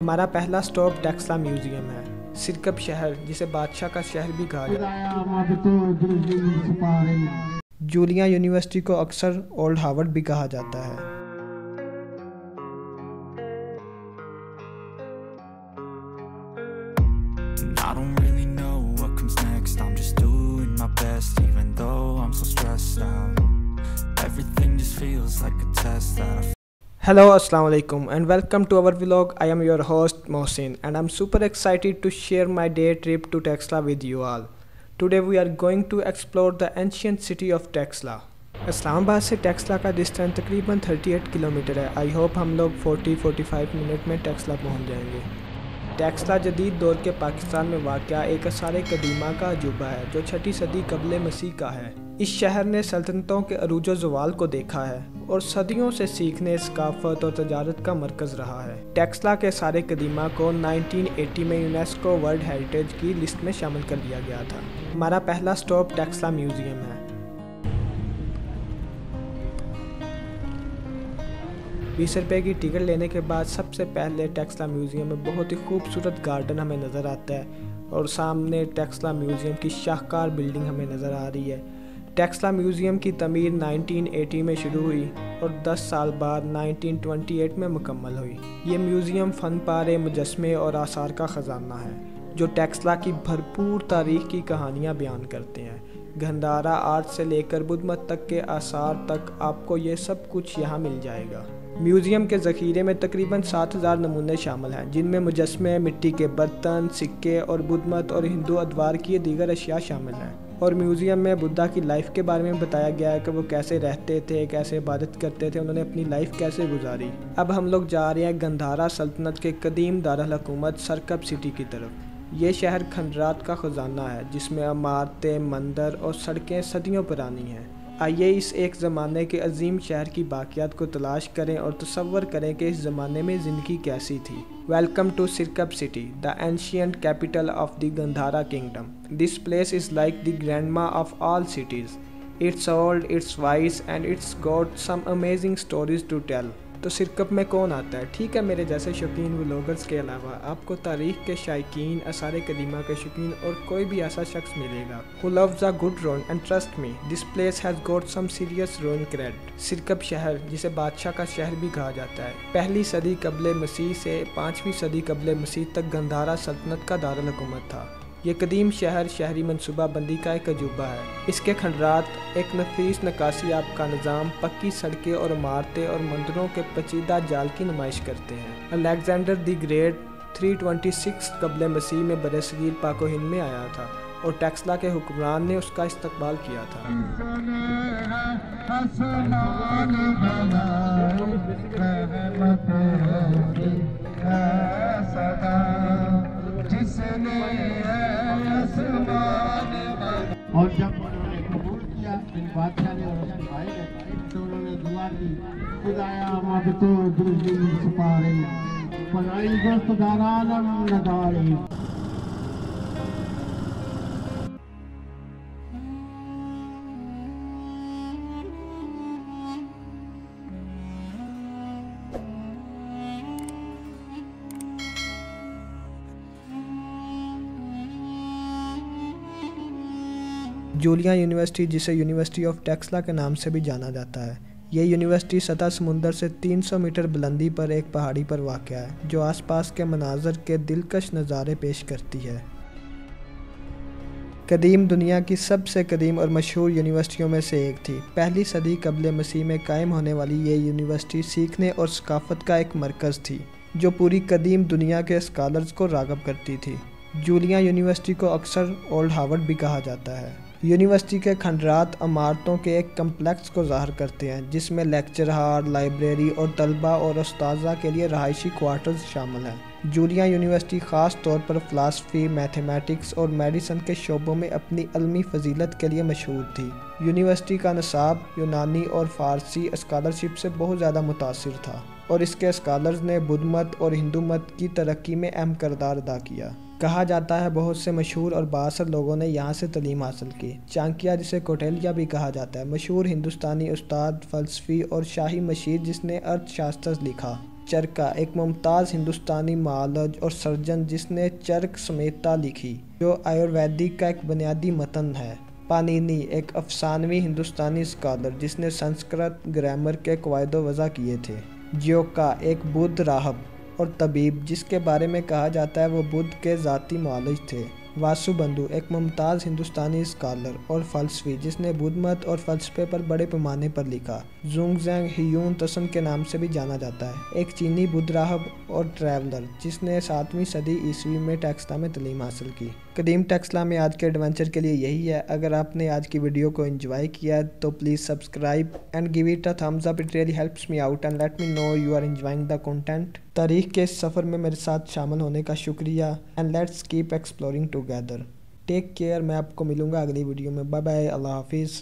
हमारा पहला stop Taxila museum है सिरकप शहर जिसे बादशाह का शहर भी कहा जाता है जूलिया यूनिवर्सिटी को अक्सर ओल्ड हार्वर्ड भी कहा जाता है Hello, Assalamu alaikum, and welcome to our vlog. I am your host Mohsin, and I'm super excited to share my day trip to Texla with you all. Today we are going to explore the ancient city of Texla. Islamabad से टेक्सला का distance तकरीबन 38 kilometre है I hope हम लोग 40-45 minute में टेक्सला पहुँच जाएँगे टेक्सला जदीद दौर के पाकिस्तान में वाक़ एक असार कदीमा का अजूबा है जो छठी सदी कबल मसीह का है इस शहर ने सल्तनतों के अरूज जवाल को देखा है और सदियों से सीखने, सकाफत और तजारत का मरकज़ रहा है। टेक्सला के सारे कदीमा को 1980 में यूनेस्को वर्ल्ड हेरिटेज की लिस्ट में शामिल कर दिया गया था। हमारा पहला स्टॉप टेक्सला म्यूज़ियम है। बीस रुपये की टिकट लेने के बाद सबसे पहले टेक्सला म्यूज़ियम में बहुत ही खूबसूरत गार्डन हमें नज़र आता है और सामने टेक्सला म्यूज़ियम की शाहकार बिल्डिंग हमें नज़र आ रही है। टेक्सला म्यूज़ियम की तमीर 1980 में शुरू हुई और 10 साल बाद 1928 में मुकम्मल हुई। ये म्यूज़ियम फ़न पारे मुजस्मे और आसार का ख़जाना है, जो टेक्सला की भरपूर तारीख की कहानियाँ बयान करते हैं। गंधारा आर्ट से लेकर बुद्ध मत तक के आसार तक आपको ये सब कुछ यहाँ मिल जाएगा। म्यूज़ियम के ज़ख़ीरे में तकरीबन सात हज़ार नमूने शामिल हैं, जिनमें मुजस्मे, मिट्टी के बर्तन, सिक्के और बुद्ध मत और हिंदू अदवार की दीगर अशिया शामिल हैं। और म्यूज़ियम में बुद्धा की लाइफ के बारे में बताया गया है कि वो कैसे रहते थे, कैसे इबादत करते थे, उन्होंने अपनी लाइफ कैसे गुजारी। अब हम लोग जा रहे हैं गंधारा सल्तनत के कदीम दारकूमत सरकब सिटी की तरफ़। ये शहर खंडरात का ख़जाना है, जिसमें इमारतें, मंदिर और सड़कें सदियों पुरानी हैं। आइए इस एक ज़माने के अजीम शहर की बाक़ियात को तलाश करें और तस्वर करें कि इस ज़माने में ज़िंदगी कैसी थी। Welcome to Sirkap city, the ancient capital of the Gandhara kingdom. This place is like the grandma of all cities. It's old, it's wise, and it's got some amazing stories to tell. तो सिरकप में कौन आता है? ठीक है, मेरे जैसे शौकीन व्लॉगर्स के अलावा आपको तारीख के शायकीन, असार कदीमा के शौकीन और कोई भी ऐसा शख्स मिलेगा। Who loves a good ruin and trust me this place has got some serious ruin cred Sirkap शहर, जिसे बादशाह का शहर भी कहा जाता है। पहली सदी कबल मसीह से पाँचवीं सदी कबल मसीह तक गंधारा सल्तनत का दारकूमत था। ये कदीम शहर शहरी मनसूबाबंदी का एक अजूबा है। इसके खंडरात एक नफीस नकासी आप का निज़ाम, पक्की सड़कें और इमारतें और मंदिरों के पचीदा जाल की नुमाइश करते हैं। अलेक्जेंडर दी ग्रेट 326 कबल मसीह में बरसगीर पाको हिंद में आया था और टेक्सला के हुक्मरान ने उसका इस्तकबाल किया था। किया बादशाह ने उसके भाई तो उन्होंने दुआ की, खुदाया मत तो दुर्जी सुपारे बनाई दोस्त दारालम नदारी जूलिया यूनिवर्सिटी, जिसे यूनिवर्सिटी ऑफ़ टेक्सला के नाम से भी जाना जाता है। ये यूनिवर्सिटी सतह समुंदर से 300 मीटर बुलंदी पर एक पहाड़ी पर वाक़ है, जो आसपास के मनाजर के दिलकश नज़ारे पेश करती है। कदीम दुनिया की सबसे कदीम और मशहूर यूनिवर्सिटियों में से एक थी। पहली सदी कबल मसीह में कायम होने वाली ये यूनिवर्सिटी सीखने और सकाफत का एक मरकज़ थी, जो पूरी कदीम दुनिया के स्कॉलर्स को रागब करती थी। जूलिया यूनिवर्सिटी को अक्सर ओल्ड हार्वर्ड भी कहा जाता है। यूनिवर्सिटी के खंडरात इमारतों के एक कम्प्लेक्स को ज़ाहिर करते हैं, जिसमें लेक्चर हाल लाइब्रेरी और तलबा और उस्ताजा के लिए रहायशी क्वार्टर्स शामिल हैं। जूलिया यूनिवर्सिटी ख़ास तौर पर फ़िलासफ़ी, मैथमेटिक्स और मेडिसन के शोबों में अपनी अलमी फजीलत के लिए मशहूर थी। यूनिवर्सिटी का नसाब यूनानी और फ़ारसी स्कॉलरशिप से बहुत ज़्यादा मुतासर था और इसके स्कॉलर्स ने बुद्ध मत और हिंदू मत की तरक्की में अहम करदार अदा किया। कहा जाता है, बहुत से मशहूर और बासर लोगों ने यहाँ से तलीम हासिल की। चांकिया जिसे कोटेलिया भी कहा जाता है, मशहूर हिंदुस्तानी उस्ताद, फ़लसफ़ी और शाही मशीर जिसने अर्थशास्त्र लिखा। चरका, एक मुमताज़ हिंदुस्तानी मालज और सर्जन जिसने चरक समेता लिखी, जो आयुर्वेदिक का एक बुनियादी मतन है। पानीनी, एक अफसानवी हिंदुस्तानी स्कॉलर जिसने संस्कृत ग्रामर के कवायद वज़ा किए थे। जियोका, एक बुद्ध राहब। और तबीब, जिसके बारे में कहा जाता है, वो बुद्ध के ज़ाती मालज थे। वासुबंधु एक मुमताज़ हिंदुस्तानी स्कॉलर और फलसफी, जिसने बुद्ध मत और फलसफे पर बड़े पैमाने पर लिखा। जुंगजैंग हियून तसन के नाम से भी जाना जाता है। एक चीनी बुद्ध राहब और ट्रैवलर, जिसने सातवीं सदी ईस्वी में टैक्सला में तलीम हासिल की। कदीम टैक्सला में आज के एडवेंचर के लिए यही है। अगर आपने आज की वीडियो को एंजॉय किया तो please subscribe and give it a thumbs up it really helps me out and let me know you are enjoying the content तारीख के इस सफ़र में मेरे साथ शामिल होने का शुक्रिया। And let's keep exploring together take care मैं आपको मिलूँगा अगली वीडियो में। बाय बाय अल्लाह हाफिज़